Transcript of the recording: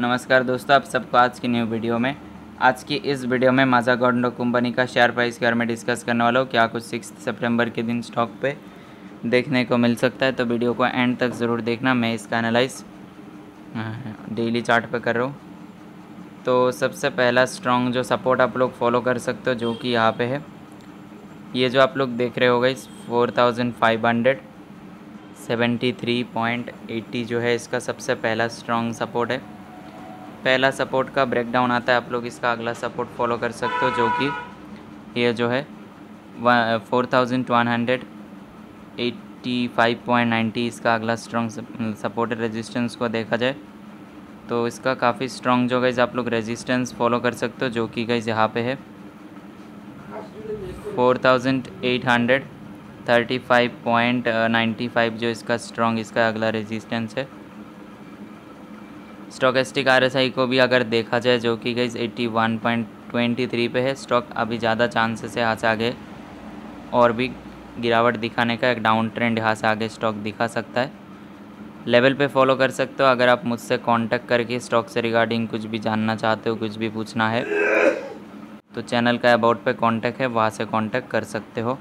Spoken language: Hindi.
नमस्कार दोस्तों, आप सबको आज की न्यू वीडियो में। आज की इस वीडियो में माजा गॉन्डो कंपनी का शेयर प्राइस के बारे में डिस्कस करने वाला हूँ। क्या कुछ सिक्स सितंबर के दिन स्टॉक पे देखने को मिल सकता है तो वीडियो को एंड तक ज़रूर देखना। मैं इसका एनालाइज डेली चार्ट पे कर रहा हूँ। तो सबसे पहला स्ट्रॉन्ग जो सपोर्ट आप लोग फॉलो कर सकते हो, जो कि यहाँ पर है। ये जो आप लोग देख रहे हो गई four thousand five hundred seventy three point eighty जो है, इसका सबसे पहला स्ट्रॉन्ग सपोर्ट है। पहला सपोर्ट का ब्रेकडाउन आता है, आप लोग इसका अगला सपोर्ट फॉलो कर सकते हो, जो कि ये जो है four thousand one hundred eighty five point ninety इसका अगला स्ट्रॉन्ग सपोर्ट रेजिस्टेंस को देखा जाए तो इसका काफ़ी स्ट्रॉन्ग जो गई आप लोग रेजिस्टेंस फॉलो कर सकते हो, जो कि गई यहाँ पे है। Four thousand eight hundred thirty five point ninety five जो इसका स्ट्रॉन्ग इसका अगला रेजिस्टेंस है। स्टॉकेस्टिक आई को भी अगर देखा जाए, जो कि गई eighty one point twenty three पे है, स्टॉक अभी ज़्यादा चांसेस है यहाँ से आगे और भी गिरावट दिखाने का एक डाउन ट्रेंड यहाँ से आगे स्टॉक दिखा सकता है। लेवल पे फॉलो कर सकते हो, अगर आप मुझसे कांटेक्ट करके स्टॉक से रिगार्डिंग कुछ भी जानना चाहते हो, कुछ भी पूछना है तो चैनल का अबाउट पे कांटेक्ट है, वहाँ से कांटेक्ट कर सकते हो।